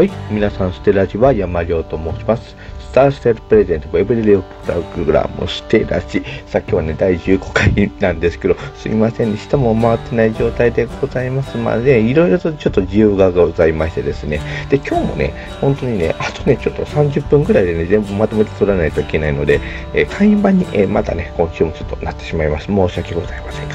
はい。皆さん、ステラジは山亮と申します。スターステルプレゼントウェブレディオプログラムステラジ。さっきはね、第15回なんですけど、すいませんでした。も回ってない状態でございますまで、いろいろとちょっと自由がございましてですね。で、今日もね、本当にね、あとね、ちょっと30分ぐらいでね、全部まとめて取らないといけないので、えー会員版に、えーまたね、今週もちょっとなってしまいます。申し訳ございませんが、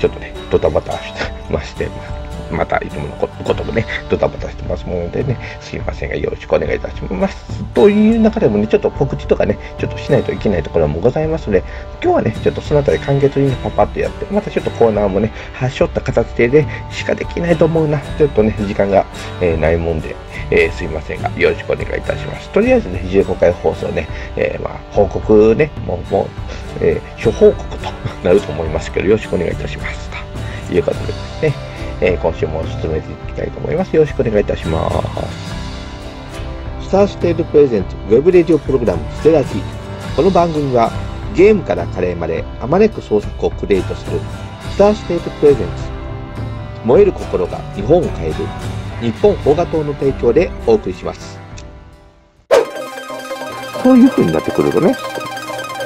ちょっとね、ドタバタしてまして、ままたいつものこともね、ドタバタしてますものでね、すいませんがよろしくお願いいたします。という中でもね、ちょっと告知とかね、ちょっとしないといけないところもございますので、今日はね、ちょっとそのあたり簡潔にパパッとやって、またちょっとコーナーもね、はしょった形でしかできないと思うな、ちょっとね、時間が、えーないもんで、えーすいませんが、よろしくお願いいたします。とりあえずね、15回放送ね、えーまあ、報告ね、もう、もう、えー諸報告となると思いますけど、よろしくお願いいたします。ということでね、えー今週も進めていきたいと思います。よろしくお願いいたします。 StarsTail Presents Web Radio Program ステらじこの番組はゲームからカレーまであまねく創作をクリエイトする StarsTail Presents 燃える心が日本を変える日本放課党の提供でお送りします。こういう風になってくるとね、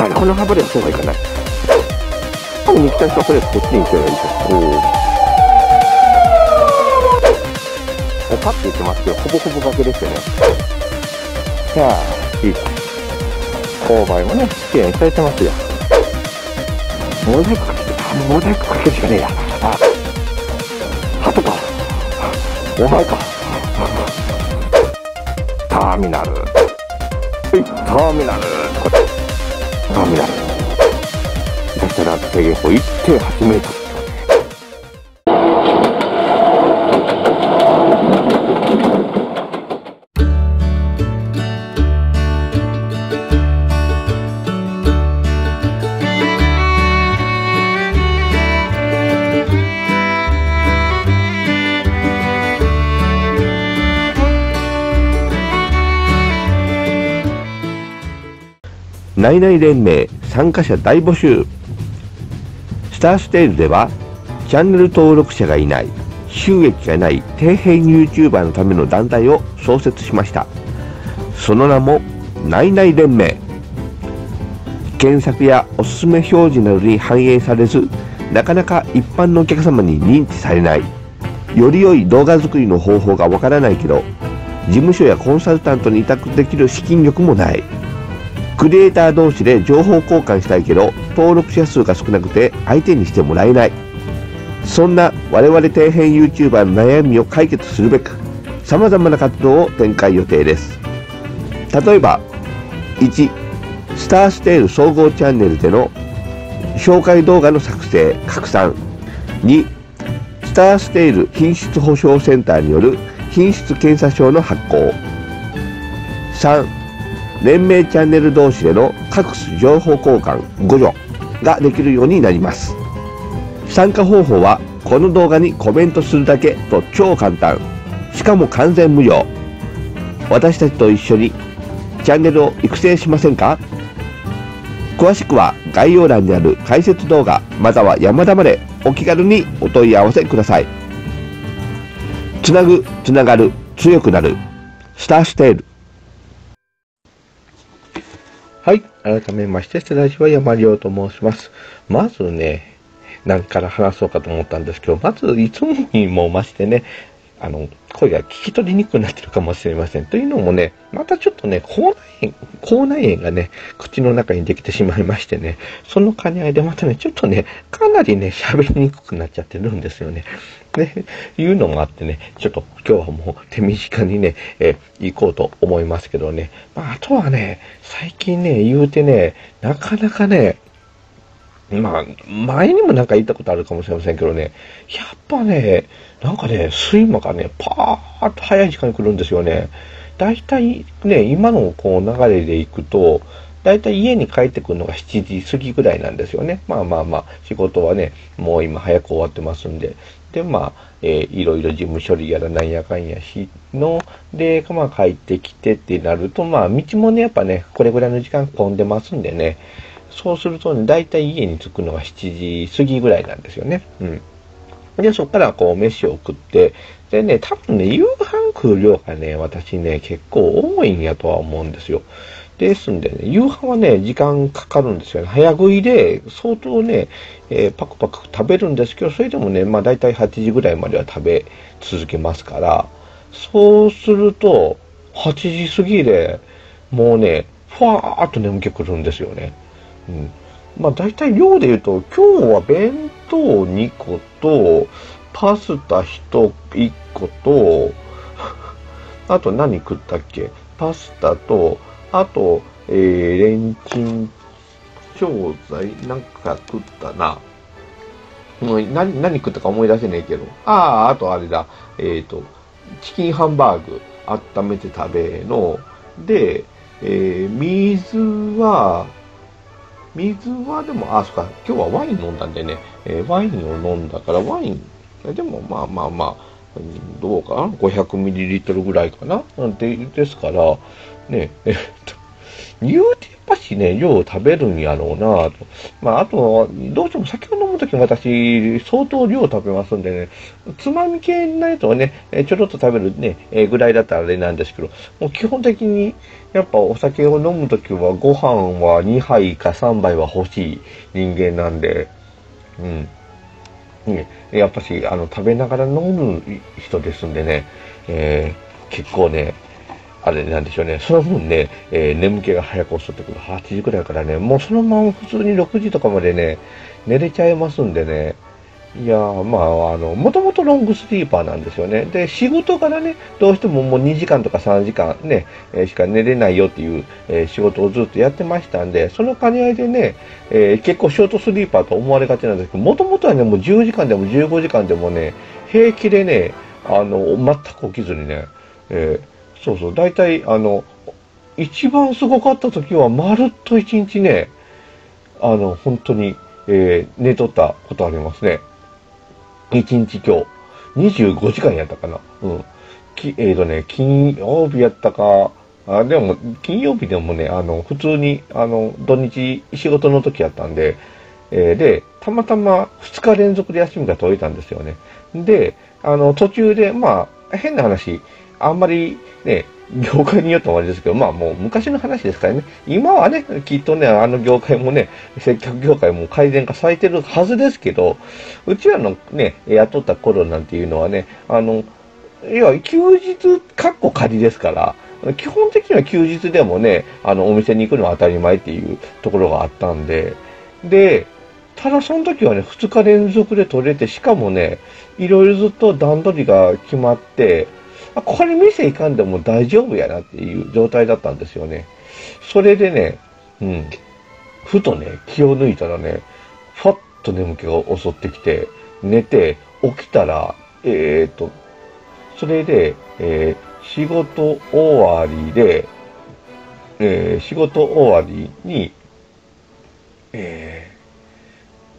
あのこの幅ではそうはいかない。多分、肉体とそれこっちに行けばいいと。パッて言ってますけど、ほぼほぼ崖ですよね。いやー、いい。勾配もね、綺麗にされてますよ。モザイクかけて、あモザイクかけるしかねえや。あ、鳩か。お前か。ターミナル。はい、ターミナル。これターミナル。そしたら制限歩1.8メートル。内々連盟参加者大募集。スターステールではチャンネル登録者がいない収益がない底辺 YouTuber のための団体を創設しました。その名も内々連盟。検索やおすすめ表示などに反映されずなかなか一般のお客様に認知されない。より良い動画作りの方法がわからないけど事務所やコンサルタントに委託できる資金力もない。クリエイター同士で情報交換したいけど登録者数が少なくて相手にしてもらえない。そんな我々底辺 YouTuber の悩みを解決するべく様々な活動を展開予定です。例えば1スターステール総合チャンネルでの紹介動画の作成拡散。2スターステール品質保証センターによる品質検査証の発行。3連盟チャンネル同士での各種情報交換互助ができるようになります。参加方法はこの動画にコメントするだけと超簡単。しかも完全無料。私たちと一緒にチャンネルを育成しませんか？詳しくは概要欄にある解説動画または山田までお気軽にお問い合わせください。つなぐつながる強くなる。スターステール。はい。改めまして、ステラジは山亮と申します。まずね、何から話そうかと思ったんですけど、まず、いつもにも増してね、あの、声が聞き取りにくくなってるかもしれません。というのもね、またちょっとね、口内炎、口内炎がね、口の中にできてしまいましてね、その兼ね合いでまたね、ちょっとね、かなりね、喋りにくくなっちゃってるんですよね。ね、いうのもあってね、ちょっと今日はもう手短にね、え行こうと思いますけどね。まあ、あとはね、最近ね、言うてね、なかなかね、まあ、前にもなんか言ったことあるかもしれませんけどね、やっぱね、なんかね、睡魔がね、パーッと早い時間に来るんですよね。だいたいね、今のこう流れでいくと、だいたい家に帰ってくるのが7時過ぎぐらいなんですよね。まあまあまあ、仕事はね、もう今早く終わってますんで。で、まあ、えーいろいろ事務処理やらなんやかんやしの、で、まあ帰ってきてってなると、まあ道もね、やっぱね、これぐらいの時間混んでますんでね、そうするとね、だいたい家に着くのが7時過ぎぐらいなんですよね。うん。で、そっからこう、飯を食って、でね、多分ね、夕飯食う量がね、私ね、結構多いんやとは思うんですよ。ですんでね、夕飯はね、時間かかるんですよね。早食いで、相当ね、えー、パクパク食べるんですけど、それでもね、まあ大体8時ぐらいまでは食べ続けますから、そうすると、8時過ぎで、もうね、ふわーっと眠気くるんですよね。うん。まあ大体量で言うと、今日は弁当2個と、パスタ 1, 1個と、あと何食ったっけ？パスタと、あと、えー、レンチン調剤なんか食ったな。もう何、何食ったか思い出せねえけど。ああ、あとあれだ。えっ、ー、と、チキンハンバーグ温めて食べの。で、えー、水は、水はでも、あ、そっか、今日はワイン飲んだんでね、えー、ワインを飲んだから、ワイン、でもまあまあまあ、どうかな ?500ml ぐらいかな？でですから、ね、えっと、言うてやっぱしね、量を食べるんやろうなと。まあ、あと、どうしても酒を飲むとき私、相当量食べますんでね、つまみ系のやつをね、ちょろっと食べるね、えぐらいだったらあれなんですけど、もう基本的に、やっぱお酒を飲むときはご飯は2杯か3杯は欲しい人間なんで、うん。ね、やっぱし、あの、食べながら飲む人ですんでね、えー、結構ね、あれなんでしょうね、その分ね、えー、眠気が早く襲ってくる。8時くらいからね、もうそのまま普通に6時とかまでね、寝れちゃいますんでね、いやまあ、あの、もともとロングスリーパーなんですよね。で、仕事からね、どうしてももう2時間とか3時間ね、えー、しか寝れないよっていう、えー、仕事をずっとやってましたんで、その兼ね合いでね、えー、結構ショートスリーパーと思われがちなんですけど、もともとはね、もう10時間でも15時間でもね、平気でね、あの、全く起きずにね、えそうそう、大体、あの、一番すごかった時は、まるっと1日ね、あの、本当に、え寝とったことありますね。1日今日、25時間やったかな。うん。きえっ、ー、とね、金曜日やったか、あ、でも、金曜日でもね、あの、普通に、あの、土日仕事の時やったんで、えー、で、たまたま2日連続で休みが取れたんですよね。で、あの、途中で、まあ、変な話、あんまりね、業界によってもあれですけど、まあもう昔の話ですからね、今はね、きっとね、あの業界もね、接客業界も改善化されてるはずですけど、うちらのね、雇った頃なんていうのはね、あの、要は休日、かっこ仮ですから、基本的には休日でもね、あの、お店に行くのは当たり前っていうところがあったんで、で、ただその時はね、2日連続で取れて、しかもね、いろいろずっと段取りが決まって、あ、これ店行かんでも大丈夫やなっていう状態だったんですよね。それでね、うん、ふとね、気を抜いたらね、ふわっと眠気が襲ってきて、寝て、起きたら、えー、っと、それで、えー、仕事終わりで、えー、仕事終わりに、え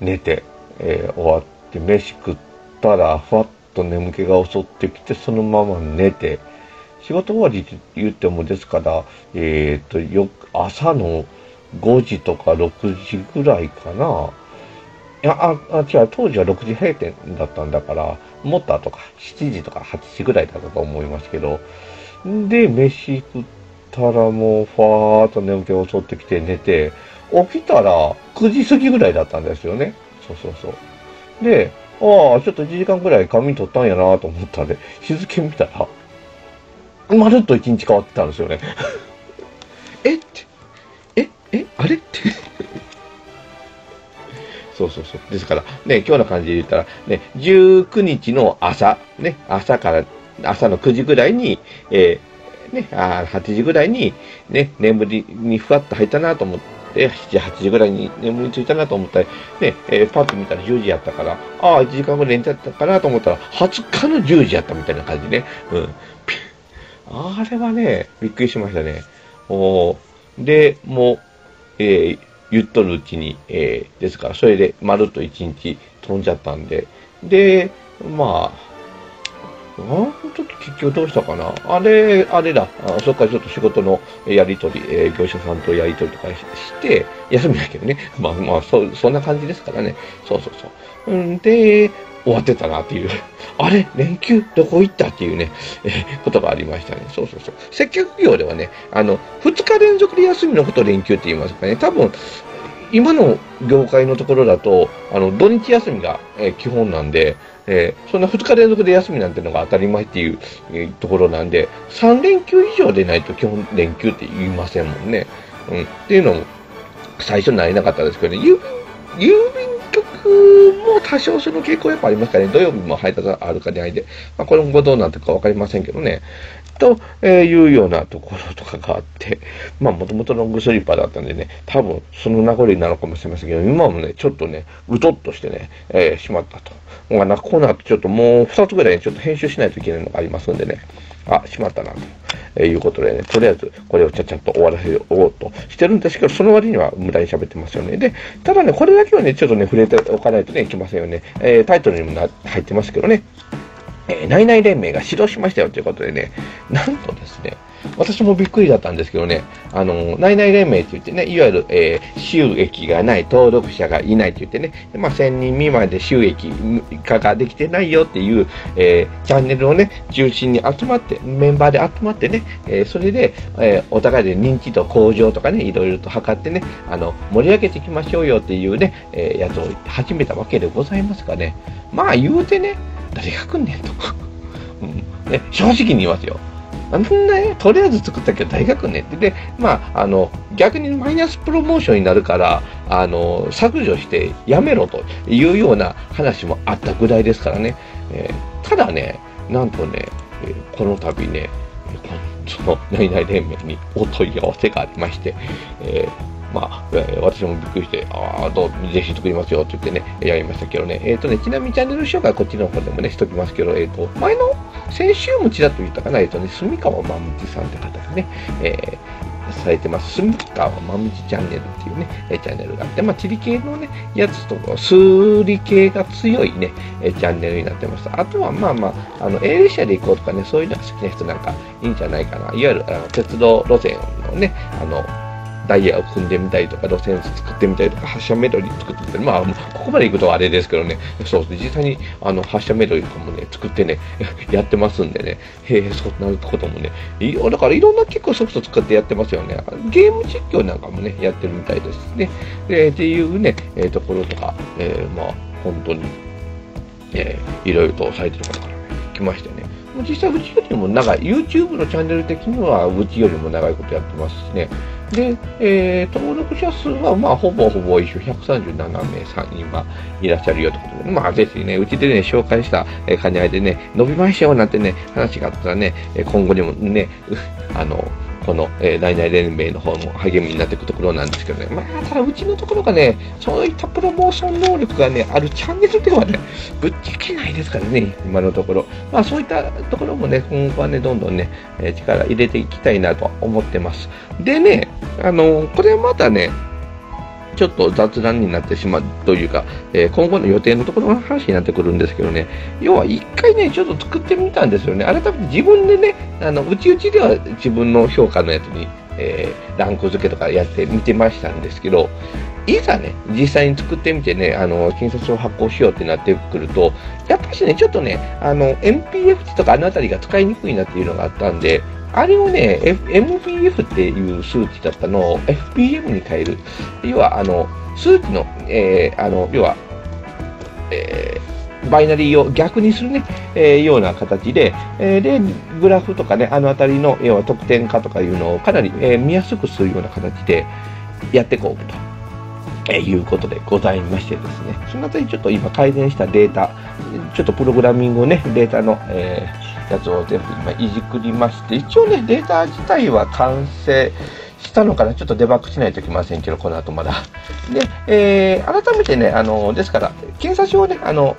ー、寝て、えー、終わって飯食ったら、ふわっと眠気が襲ってきて、そのまま寝て、仕事終わりって言ってもですから、えっ、と、よ朝の5時とか6時ぐらいかな。いや、あ、あ違う、当時は6時閉店だったんだから、もっと後か、7時とか8時ぐらいだったと思いますけど、で、飯食ったらもう、ファーっと眠気が襲ってきて寝て、起きたら9時過ぎぐらいだったんですよね。そうそうそう。で、ああ、ちょっと1時間くらい仮眠取ったんやなと思ったんで、日付見たら、まるっと1日変わってたんですよね。えって、え、え、あれって。そうそうそう。ですから、ね、今日の感じで言ったら、ね、19日の朝、ね、朝から、朝の9時ぐらいに、えー、ね、あ8時ぐらいに、ね、眠りにふわっと入ったなと思って、で、7時、8時ぐらいに眠りついたなと思ったら、ね、えー、パッと見たら10時やったから、ああ、1時間ぐらい寝てたかなと思ったら、20日の10時やったみたいな感じね。うん。あれはね、びっくりしましたね。おで、もう、えー、言っとるうちに、えー、ですから、それでまるっと1日飛んじゃったんで、で、まあ、あの時結局どうしたかな？あれ、あれだ。あそっかちょっと仕事のやりとり、えー、業者さんとやりとりとかして、休みだけどね。まあまあ、そ、そんな感じですからね。そうそうそう。うんで、終わってたなっていう。あれ？連休？どこ行ったっていうね、えー、ことがありましたね。そうそうそう。接客業ではね、あの、2日連続で休みのこと連休って言いますかね。多分、今の業界のところだと、あの、土日休みが、えー、基本なんで、えー、そんな2日連続で休みなんてのが当たり前っていう、ところなんで、3連休以上でないと基本連休って言いませんもんね。うん。っていうのも、最初になれなかったですけどね、郵便、郵便局も多少その傾向やっぱありますからね、土曜日も配達あるかないで、まあ、これもどうなってるか分かりませんけどね、と、いうようなところとかがあって、まあ、もともとロングスリッパーだったんでね、多分その名残なのかもしれませんけど、今もね、ちょっとね、うとっとしてね、えー、しまったと。まあ、この後ちょっともう2つぐらい、ね、ちょっと編集しないといけないのがありますんでね、あ、しまったな、と。えいうことでね、とりあえずこれをちゃちゃっと終わらせようとしてるんですけど、その割には無駄に喋ってますよね。で、ただね、これだけはね、ちょっとね、触れておかないとね、いけませんよね。えー、タイトルにもな入ってますけどね、えー、内々連盟が指導しましたよということでね、なんとですね、私もびっくりだったんですけどね、あの、内々連盟って言ってね、いわゆる、えー、収益がない、登録者がいないって言ってね、まあ、1000人未満で収益化ができてないよっていう、えー、チャンネルをね、中心に集まって、メンバーで集まってね、えー、それで、えお互いで認知度向上とかね、いろいろと測ってね、あの、盛り上げていきましょうよっていうね、えやつを始めたわけでございますがね、まあ言うてね、誰が来んねんと。うんね、正直に言いますよ。あんなね、とりあえず作ったけど大学ねって。で、まあ、あの、逆にマイナスプロモーションになるから、あの、削除してやめろというような話もあったぐらいですからね。えー、ただね、なんとね、この度ね、その、何々連盟にお問い合わせがありまして、えーまあ、私もびっくりして、ああ、どう、ぜひ作りますよって言ってね、やりましたけどね。えっ、ー、とね、ちなみにチャンネル紹介はこっちの方でもね、しときますけど、えっ、ー、と、前の、先週もちらっと言ったかな、えっ、とね、住川まむちさんって方がね、えされてます。住川まむちチャンネルっていうね、えチャンネルがあって、まあ、地理系のね、やつと、数理系が強いね、えチャンネルになってます。あとは、まあまあ、あの、A 列車で行こうとかね、そういうのが好きな人なんかいいんじゃないかな。いわゆる、あの鉄道路線のね、あの、ダイヤを組んでみたりとか、路線作ってみたりとか、発射メロディー作ってみたり、まあ、ここまで行くとあれですけどね、そうですね、実際にあの発射メロディーとかもね、作ってね、やってますんでね、へえ、そんなることもね、いだからいろんな結構ソフト使ってやってますよね。ゲーム実況なんかもね、やってるみたいですね。で、っていうね、えー、ところとか、えー、まあ、本当に、えー、いろいろとサイトとかから、ね、来ましてね。実際、うちよりも長い、YouTube のチャンネル的には、うちよりも長いことやってますしね。で、えー、登録者数は、まあ、ほぼほぼ一緒、137名さん今いらっしゃるよということで、まあ、ぜひね、うちでね、紹介した兼ね合いでね、伸びましたよなんてね、話があったらね、今後にもね、あの、この、えー、内々連盟の方も励みになっていくところなんですけどね。まあ、ただうちのところがね、そういったプロモーション能力がね、あるチャンネルではね、ぶっちゃけないですからね、今のところ。まあ、そういったところもね、今後はね、どんどんね、え、力入れていきたいなと思ってます。でね、あのこれはまたね、ちょっと雑談になってしまうというか、えー、今後の予定のところの話になってくるんですけどね、要は一回ね、ちょっと作ってみたんですよね。改めて自分でね、あの、うちうちでは自分の評価のやつに、えー、ランク付けとかやってみてましたんですけど、いざね、実際に作ってみてね、あの、診察を発行しようってなってくると、やっぱしね、ちょっとね、あの、NPF 値とかあのあたりが使いにくいなっていうのがあったんで、あれをね、F、MBF っていう数値だったのを FPM に変える。要は、あの、数値の、えー、あの、要は、えー、バイナリーを逆にするね、えー、ような形で、えー、で、グラフとかね、あのあたりの、要は得点化とかいうのをかなり、えー、見やすくするような形でやっていこうと。えー、いうことでございましてですね、そのあたりちょっと今改善したデータ、ちょっとプログラミングをね、データの、えーやつを全部今いじくりまして、一応ね、データ自体は完成したのかな。ちょっとデバッグしないといけませんけど、この後まだ。で、えー、改めてね、あの、ですから、検査書をね、あの、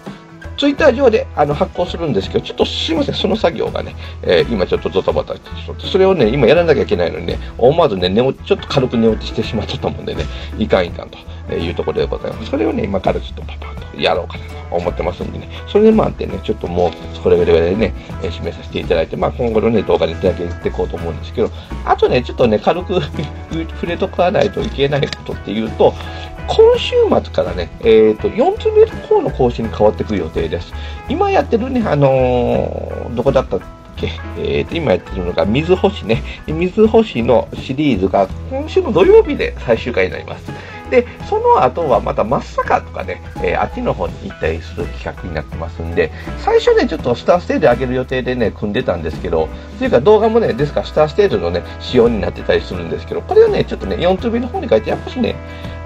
ツイッター上であの発行するんですけど、ちょっとすいません、その作業がね、えー、今ちょっとドタバタして、それをね、今やらなきゃいけないのにね、思わずね、寝落ち、ちょっと軽く寝落ちしてしまったと思うんでね、いかんいかんとえいうところでございます。それをね、今からちょっとパパッとやろうかなと思ってますんでね、それでもあってね、ちょっともう、それぐらいでね、えー、締めさせていただいて、まあ今後のね、動画に手上げていこうと思うんですけど、あとね、ちょっとね、軽く 触れとかないといけないことっていうと、今週末からね、えーと、4つ目の方の更新に変わってくる予定です。今やってるね、あのー、どこだったっけ、えーと、今やってるのが水星ね、水星のシリーズが今週の土曜日で最終回になります。で、その後はまた松阪とかね、えー、あっちの方に行ったりする企画になってますんで、最初ね、ちょっとスターステージ上げる予定でね、組んでたんですけど、というか動画もね、ですからスターステージのね、仕様になってたりするんですけど、これをね、ちょっとね、4つ目の方に書いて、やっぱしね、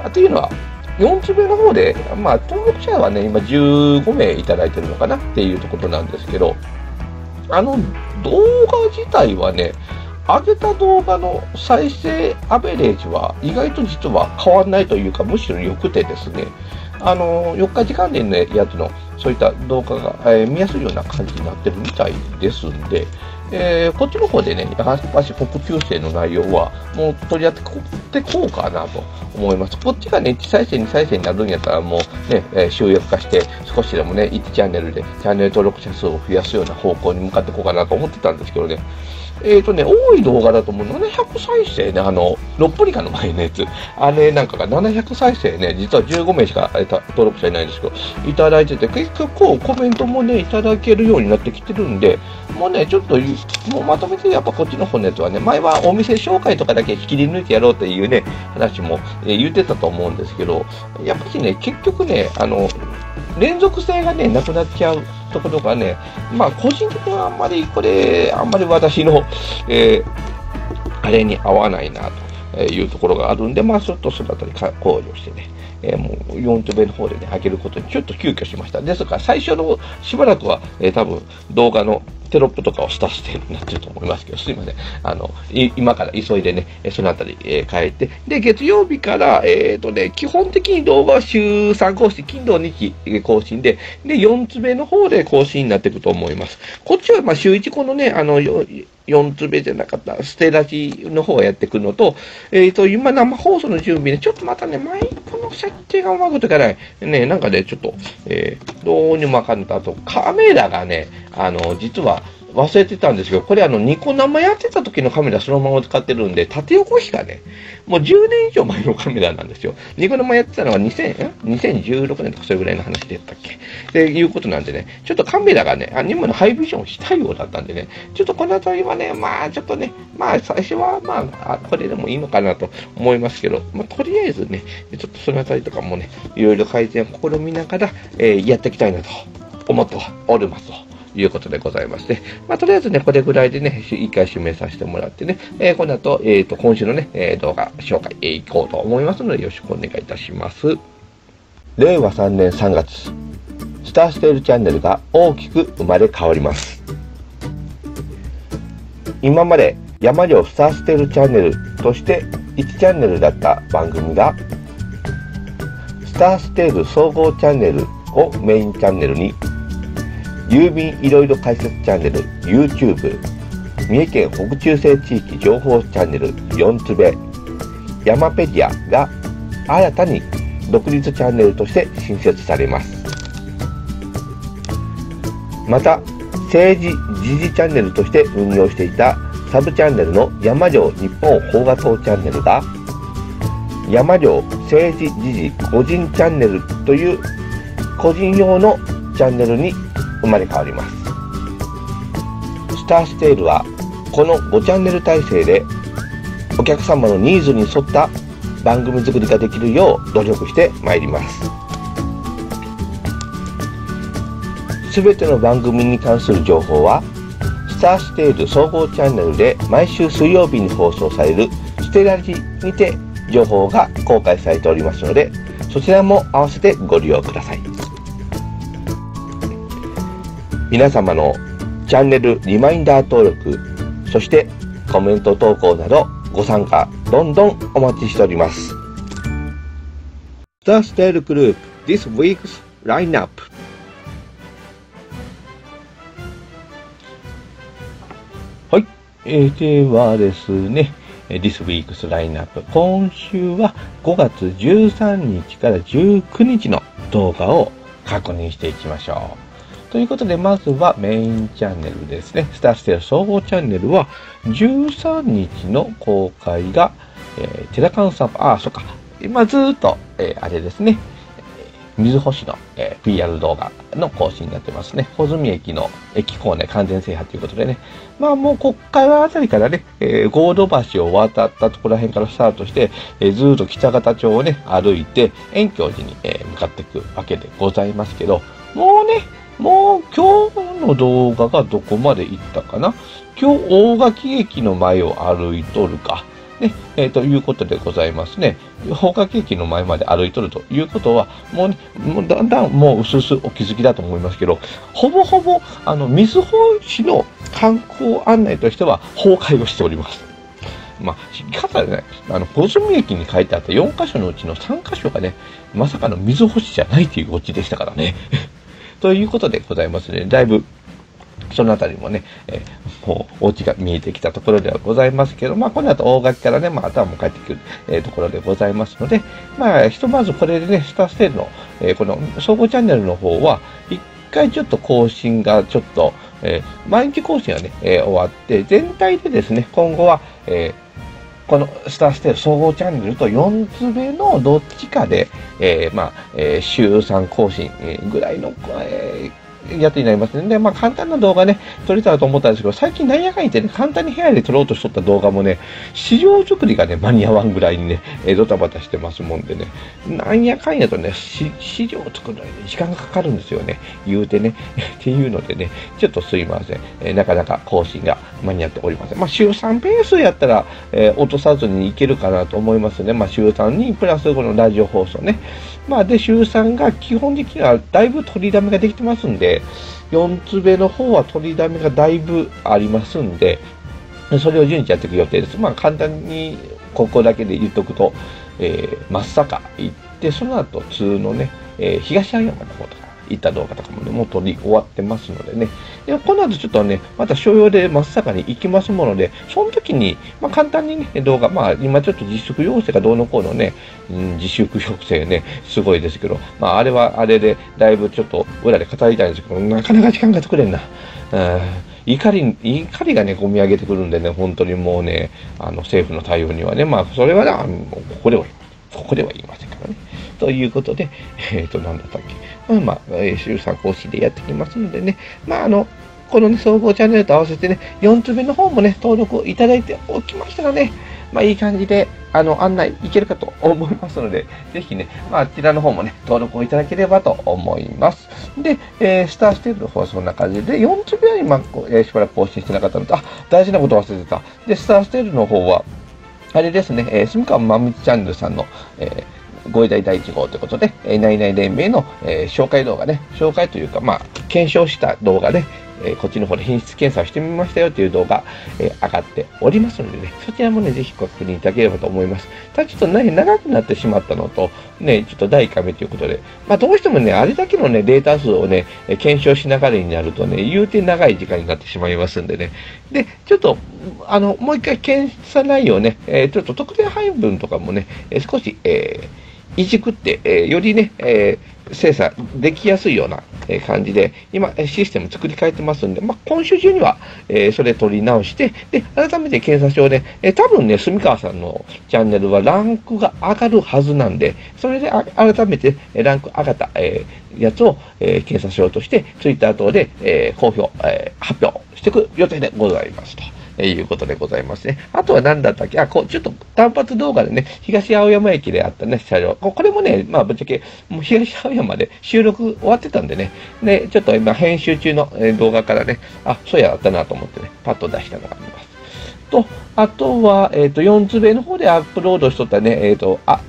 あというのは、4つ目の方で、まあ、登録者はね、今15名いただいてるのかなっていうところなんですけど、あの、動画自体はね、上げた動画の再生アベレージは意外と実は変わらないというか、むしろ良くてですね、あの、4日時間でのやつの、そういった動画が、えー、見やすいような感じになってるみたいですんで、えー、こっちの方でね、やっぱしポップ旧姓の内容は、もう取り合ってこうかなと思います。こっちがね、1再生、2再生になるんやったら、もうね、えー、集約化して、少しでもね、1チャンネルでチャンネル登録者数を増やすような方向に向かっていこうかなと思ってたんですけどね、えっ、ー、とね、多い動画だともう700再生ね、あの、ロップリカの前のやつ、あれなんかが700再生ね、実は15名しか登録者いないんですけど、いただいてて、結局コメントもね、いただけるようになってきてるんで、もうね、ちょっと、もうまとめてやっぱこっちの方のやつはね、前はお店紹介とかだけ切り抜いてやろうっていうね、話も、え言ってたと思うんですけど、やっぱりね、結局ね、あの、連続性がね、なくなっちゃうところがね、まあ、個人的にはあんまりこれ、あんまり私の、えー、あれに合わないなというところがあるんで、まあ、ちょっとそのあたり考慮してね、えー、もう4丁目の方でね、開けることにちょっと急遽しました。ですから、最初のしばらくは、えー、多分動画のテロップとかをスタステになってると思いますけど、すいません。あの、今から急いでね、そのあたり、えー、変えて、で、月曜日から、えっ、ー、とね、基本的に動画は週3更新、金土日更新で、で、4つ目の方で更新になっていくと思います。こっちは、まあ、週1このね、あの、4つ目じゃなかった、ステラジの方をやっていくのと、えっ、ー、と、今生放送の準備ね、ちょっとまたね、マイクの設定がうまくいかない。ね、なんかね、ちょっと、えー、どうにもわかんない。あと、カメラがね、あの、実は、忘れてたんですけど、これあの、ニコ生やってた時のカメラそのまま使ってるんで、縦横比がね、もう10年以上前のカメラなんですよ。ニコ生やってたのは2000、2016年とかそれぐらいの話でったっけ？っていうことなんでね、ちょっとカメラがね、アニメのハイビジョンしたようだったんでね、ちょっとこの辺りはね、まあちょっとね、まあ最初はまあ、これでもいいのかなと思いますけど、まあとりあえずね、ちょっとその辺りとかもね、いろいろ改善を試みながら、えー、やっていきたいなと思っておりますと。いうことでございまして、まあ、とりあえずね、これぐらいでね、一回締めさせてもらってね、えー、この後、えっ、ー、と、今週のね、えー、動画紹介、えー、いこうと思いますので、よろしくお願いいたします。令和3年3月、スターステールチャンネルが大きく生まれ変わります。今まで山城スターステールチャンネルとして1チャンネルだった番組が、スターステール総合チャンネルをメインチャンネルに郵便いろいろ解説チャンネル YouTube 三重県北中西地域情報チャンネル4つべヤマペディアが新たに独立チャンネルとして新設されます。また政治時事チャンネルとして運用していたサブチャンネルの山城日本邦画党チャンネルが山城政治時事個人チャンネルという個人用のチャンネルに生まれ変わります。スターステールはこの5チャンネル体制でお客様のニーズに沿った番組作りができるよう努力してまいります。すべての番組に関する情報はスターステール総合チャンネルで毎週水曜日に放送されるステラジにて情報が公開されておりますのでそちらも合わせてご利用ください。皆様のチャンネルリマインダー登録、そしてコメント投稿などご参加どんどんお待ちしております。The Style Group This Week's Lineup はい、えー、ではですね、This Week's Lineup 今週は5月13日から19日の動画を確認していきましょう。ということで、まずはメインチャンネルですね。スターステル総合チャンネルは、13日の公開が、えー、テラカンさん、あ、そっか、今ずーっと、えーあれですね、水星の、えー PR 動画の更新になってますね。穂積駅の駅構内完全制覇ということでね。まあもうこっからあたりからね、えー合同橋を渡ったところら辺からスタートして、えーずっと北方町をね、歩いて、遠京寺に、えー向かっていくわけでございますけど、もうね、もう今日の動画がどこまで行ったかな？今日大垣駅の前を歩いとるか。ね、えーということでございますね。大垣駅の前まで歩いとるということは、もうね、もうだんだんもう薄々お気づきだと思いますけど、ほぼほぼ、あの、水穂市の観光案内としては崩壊をしております。まあ、かつね、あの、穂積駅に書いてあった4箇所のうちの3箇所がね、まさかの水干しじゃないというオチでしたからね。ということでございますね。だいぶ、そのあたりもね、えーもう、お家が見えてきたところではございますけど、まあ、この後大垣からね、まあ、あとはも帰ってくる、えーところでございますので、まあ、ひとまずこれでね、スターステールの、えーこの総合チャンネルの方は、一回ちょっと更新がちょっと、えー毎日更新はね、え終わって、全体でですね、今後は、えーこのスターステー総合チャンネルと4つ目のどっちかで、えーまあ、えー週3更新ぐらいの、えーやつになりますね。で、まあ、簡単な動画ね、撮れたらと思ったんですけど、最近なんやかんやってね、簡単に部屋で撮ろうとしとった動画もね、資料作りがね、間に合わんぐらいにね、えードタバタしてますもんでね、なんやかんやとね、し資料作るのに、時間がかかるんですよね、言うてね。っていうのでね、ちょっとすいません。えなかなか更新が間に合っておりません。まあ、週3ペースやったら、えー落とさずにいけるかなと思いますね。まあ、週3にプラスこのラジオ放送ね。まあ、で、週3が基本的にはだいぶ取りだめができてますんで、4つ目の方は取りだめがだいぶありますんで、それを順次やっていく予定です。まあ、簡単にここだけで言っとくと、えー、真っ坂行って、その後、通のね、えー東青山の方とか行った動画とかもね、もう撮り終わってますのでね。で、この後ちょっとね、また所要で真っ坂に行きますもので、その時に、まあ、簡単にね、動画、まあ、今ちょっと自粛要請がどうのこうのね、うん、自粛要請ね、すごいですけど、まあ、あれはあれで、だいぶちょっと裏で語りたいんですけど、なかなか時間が作れんな。うん怒り、怒りがね、込み上げてくるんでね、本当にもうね、あの、政府の対応にはね、まあ、それはね、ここでは、ここでは言いませんからね。ということで、えっ、と、なんだったっけ。まあ、まあ、えー週3更新でやってきますのでね、まあ、あの、このね、総合チャンネルと合わせてね、4つ目の方もね、登録をいただいておきましたらね、まあ、いい感じで、あの、案内いけるかと思いますので、ぜひね、まあ、あちらの方もね、登録をいただければと思います。で、えースターステールの方はそんな感じで、4つ目は今、こうえーしばらく更新してなかったのと、あ、大事なこと忘れてた。で、スターステールの方は、あれですね、えー、住川まみちチャンネルさんの、えーご依頼第1号ということで、えー、内々連盟の、えー紹介動画ね、紹介というか、まあ、検証した動画で、えこっちの方で品質検査をしてみましたよという動画、え上がっておりますのでね、そちらもね、ぜひご確認いただければと思います。ただちょっとね、長くなってしまったのと、ね、ちょっと第1回目ということで、まあ、どうしてもね、あれだけのね、データ数をね、検証しながらになるとね、言うて長い時間になってしまいますんでね、で、ちょっと、あの、もう一回検査内容ね、えーちょっと特定配分とかもね、少し、えーいじくって、えーよりね、えー精査できやすいような、感じで、今、システム作り変えてますんで、まあ、今週中には、えーそれ取り直して、で、改めて検査証で、えー多分ね、住川さんのチャンネルはランクが上がるはずなんで、それで改めてランク上がった、えーやつを、えー検査証として、ツイッター等で、えー公表、えー発表していく予定でございますと。えいうことでございますね。あとは何だったっけ？あ、こう、ちょっと単発動画でね、東青山駅であったね、車両。これもね、まあ、ぶっちゃけ、もう東青山で収録終わってたんでね、で、ちょっと今、編集中の動画からね、あ、そうやったなと思ってね、パッと出したのがあります。と、あとは、えっ、と、4つ目の方でアップロードしとったね、えっ、と、あ、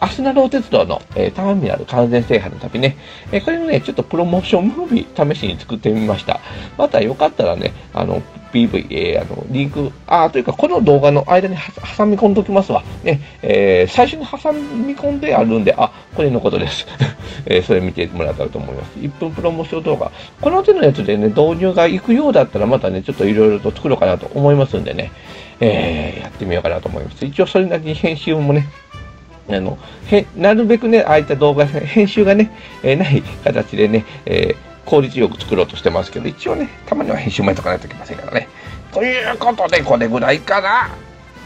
あすなろう鉄道の、えターミナル完全制覇の旅ね、えこれのね、ちょっとプロモーションムービー試しに作ってみました。またよかったらね、あの、PV、えーあの、リンク、あというか、この動画の間に挟み込んでおきますわ。ね、えー最初に挟み込んであるんで、あ、これのことです。えーそれ見てもらったらと思います。1分プロモーション動画。この手のやつでね、導入が行くようだったら、またね、ちょっといろいろと作ろうかなと思いますんでね、えーやってみようかなと思います。一応それなりに編集もね、あの、へ、なるべくね、ああいった動画、編集がね、えーない形でね、えー効率よく作ろうとしてますけど、一応ね、たまには編集前とかないといけませんからね。ということで、これぐらいかな。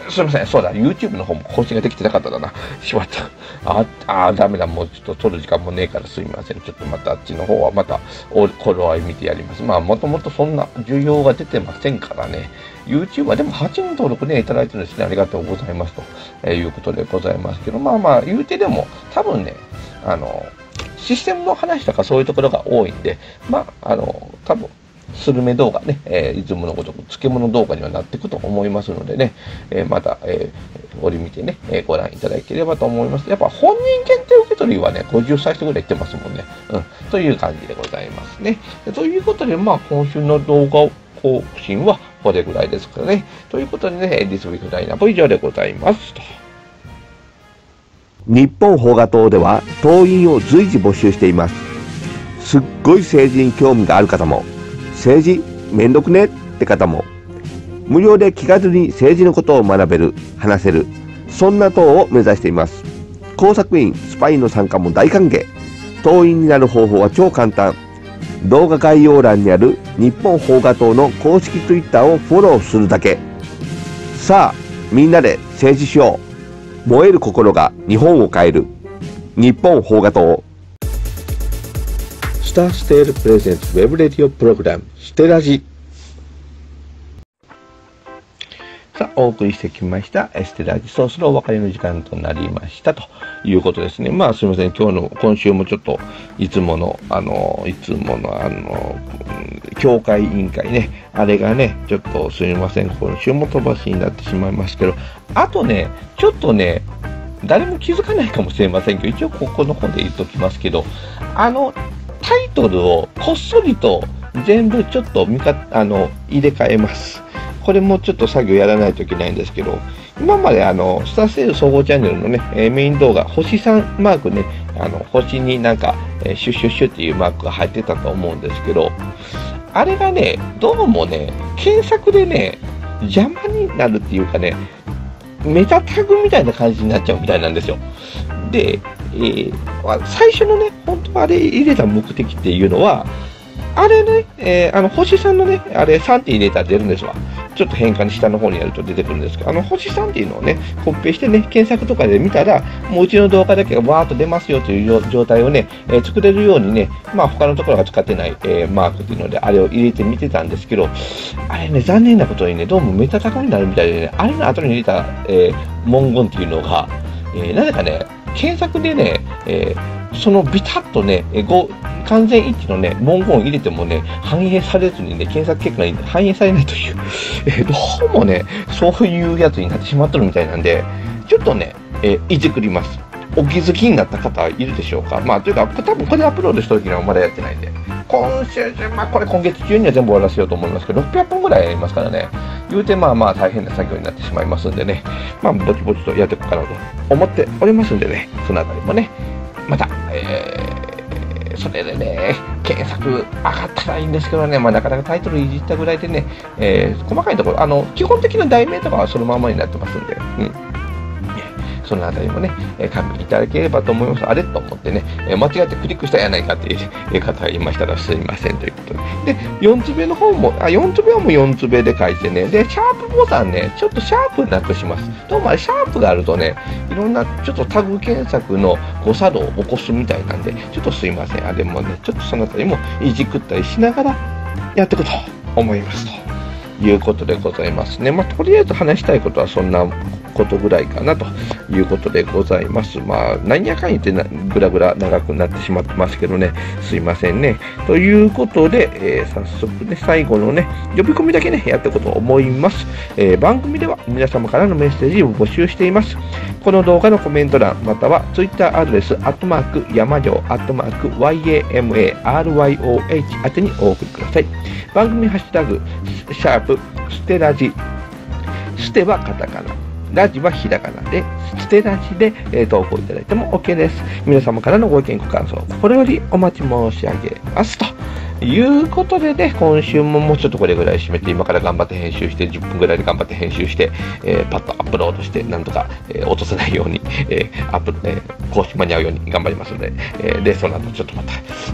すみません、そうだ、YouTube の方も更新ができてなかっただな。しまった。あ、あ、ダメだ、もうちょっと撮る時間もねえからすみません。ちょっとまたあっちの方はまた、お頃合い見てやります。まあ、もともとそんな需要が出てませんからね。YouTube はでも8人登録ね、いただいてるんですね。ありがとうございます。と、え、いうことでございますけど、まあまあ、言うてでも、多分ね、あの、システムの話とかそういうところが多いんで、まあ、あの、多分スルメ動画ね、えー、いつものごとく漬物動画にはなっていくと思いますのでね、えー、また、えー、折見てね、えー、ご覧いただければと思います。やっぱ本人限定受け取りはね、50歳ぐらい言ってますもんね。うん。という感じでございますね。ということで、まあ、今週の動画更新はこれぐらいですからね。ということでね、 This Week Lineup 以上でございますと。日本邦画党では党員を随時募集しています。すっごい政治に興味がある方も、政治めんどくねって方も、無料で気軽に政治のことを学べる、話せる、そんな党を目指しています。工作員、スパイの参加も大歓迎。党員になる方法は超簡単。動画概要欄にある日本邦画党の公式 Twitter をフォローするだけ。さあ、みんなで政治しよう。燃える心が日本を変える。日本邦画党。 StarsTail Presents Web Radio Program、ステらじ。さあ、お送りしてきました、えステらじ。そろそろお別れの時間となりましたということですね。まあ、すみません。今日の、今週もちょっと、いつもの、あの、いつもの、あの、協会委員会ね、あれがね、ちょっとすみません。今週も飛ばしになってしまいますけど、あとね、ちょっとね、誰も気づかないかもしれませんけど、一応ここの方で言っときますけど、あの、タイトルをこっそりと全部ちょっと見かあの入れ替えます。これもちょっと作業やらないといけないんですけど、今まであの、スターセール総合チャンネルのね、えメイン動画、星3マークね、あの、星になんか、えーシュッシュッシュっていうマークが入ってたと思うんですけど、あれがね、どうもね、検索でね、邪魔になるっていうかね、メタタグみたいな感じになっちゃうみたいなんですよ。で、えー最初のね、本当あれ入れた目的っていうのは、あれね、えーあの、星さんのね、あれ3って入れたら出るんですわ。ちょっと変化に下の方にやると出てくるんですけど、あの、星さんっていうのをね、コピペしてね、検索とかで見たら、もううちの動画だけがわーっと出ますよという状態をね、えー作れるようにね、まあ他のところが使ってない、えーマークっていうので、あれを入れてみてたんですけど、あれね、残念なことにね、どうもメタタグになるみたいでね、あれの後に入れた、えー文言っていうのが、えーなぜかね、検索でね、えーそのビタッとね、ご完全一致のね、文言を入れてもね、反映されずにね、検索結果に反映されないという、えーどうもね、そういうやつになってしまってるみたいなんで、ちょっとね、えーいじくります。お気づきになった方いるでしょうか？まあ、というか、多分これアップロードした時にはまだやってないんで、今週中、まあこれ今月中には全部終わらせようと思いますけど、600本ぐらいやりますからね、言うてまあまあ大変な作業になってしまいますんでね、まあぼちぼちとやっていこうかなと思っておりますんでね、そのあたりもね、また、えーそれでね、検索上がったらいいんですけどね、まあ、なかなかタイトルいじったぐらいでね、えー細かいところ、あの、基本的な題名とかはそのままになってますんで、うん。そのあたりもね、え加味いただければと思います。あれと思ってね、え間違ってクリックしたやないかっていう方がいましたらすいませんということで。で、4つ目の方も、あ、4つ目はもう4つ目で書いてね、で、シャープボタンね、ちょっとシャープなくします。どうもあれ、シャープがあるとね、いろんなちょっとタグ検索の誤作動を起こすみたいなんで、ちょっとすいません。あれもね、ちょっとそのあたりもいじくったりしながらやっていくと思いますと。いうことでございますね。まあ、とりあえず話したいことはそんなことぐらいかなということでございます。まあ、何やかん言ってなぐらぐら長くなってしまってますけどね、すいませんね。ということで、えー早速ね、最後のね、呼び込みだけね、やっていこうと思います。えー番組では皆様からのメッセージを募集しています。この動画のコメント欄、または Twitter アドレス、アットマーク、山城、アットマーク、YAMARYOH 宛てにお送りください。番組ハッシュタグ、シャープ、ステラジ。ステはカタカナ。ラジはひらがなで、捨てラジで、えー投稿いただいても OK です。皆様からのご意見、ご感想、心よりお待ち申し上げます。ということでね、今週ももうちょっとこれぐらい締めて、今から頑張って編集して、10分ぐらいで頑張って編集して、えー、パッとアップロードして、なんとか、えー、落とせないように、えー、アップ、えー、更新間に合うように頑張りますので、えー、で、その後ちょっとまた、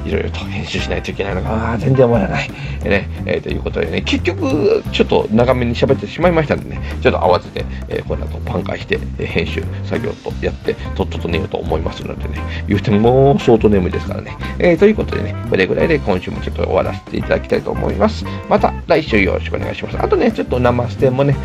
いろいろと編集しないといけないのが、あ全然終わらない。えー、ね、えー、ということでね、結局、ちょっと長めに喋ってしまいましたんでね、ちょっと慌てて、えー、この後挽回して、えー、編集作業とやって、とっとと寝ようと思いますのでね、言うても相当眠いですからね。えー、ということでね、これぐらいで今週もちょっと終わらせていただきたいと思います。また来週よろしくお願いします。あとね、ちょっと生ステもね、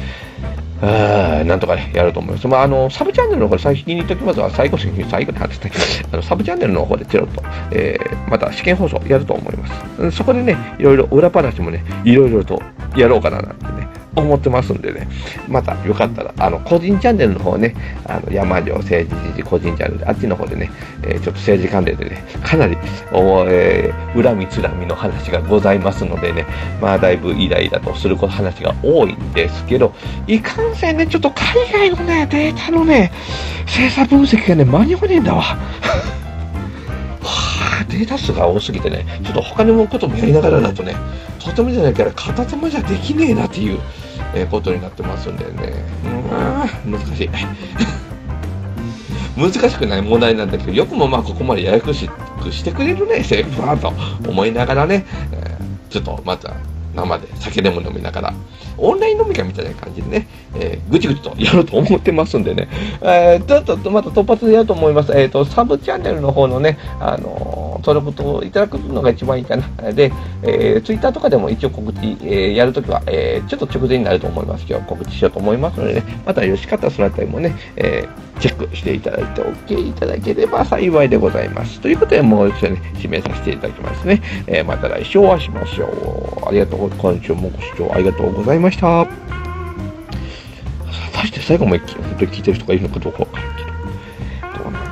あなんとかね、やると思います。まあ、あの、サブチャンネルの方で最初に言っときますが、最後、最後に話してあの、サブチャンネルの方でちょろっと、えー、また試験放送やると思います。そこでね、いろいろ裏話もね、いろいろとやろうかななんてね、思ってますんでね、またよかったら、あの、個人チャンネルの方ね、あの、山城政治時事個人チャンネル、あっちの方でね、えー、ちょっと政治関連でね、かなり、おえー、恨みつらみの話がございますのでね、まあ、だいぶイライラとする話が多いんですけど、いかんせんね、ちょっと海外のね、データのね、精査分析がね、間に合わねえんだわ。データ数が多すぎてね、ちょっと他のこともやりながらだとね、とてもじゃないから片手間じゃできねえなっていう、えー、ことになってますんでね、うん、難しい。難しくない問題なんだけど、よくもまあここまでややこしくしてくれるね、政府はと思いながらね、えー、ちょっとまた。生で酒でも飲みながら、オンライン飲み会みたいな感じでね、えー、ぐちぐちとやろうと思ってますんでね、えー、ちょっとまた突発でやると思います。え、ー、と、サブチャンネルの方のね、あのー、登録といただくのが一番いいかな。で、えー、ツイッターとかでも一応告知、えー、やるときは、えー、ちょっと直前になると思いますけど、告知しようと思いますのでね、またよしかったそのあたりもね、えー、チェックしていただいて OK いただければ幸いでございます。ということで、もう一度ね、指名させていただきますね。えー、また来週お会いしましょう。ありがとう、今週もご視聴ありがとうございました。果たして最後まで本当に聞いてる人がいるのかどうかわからな。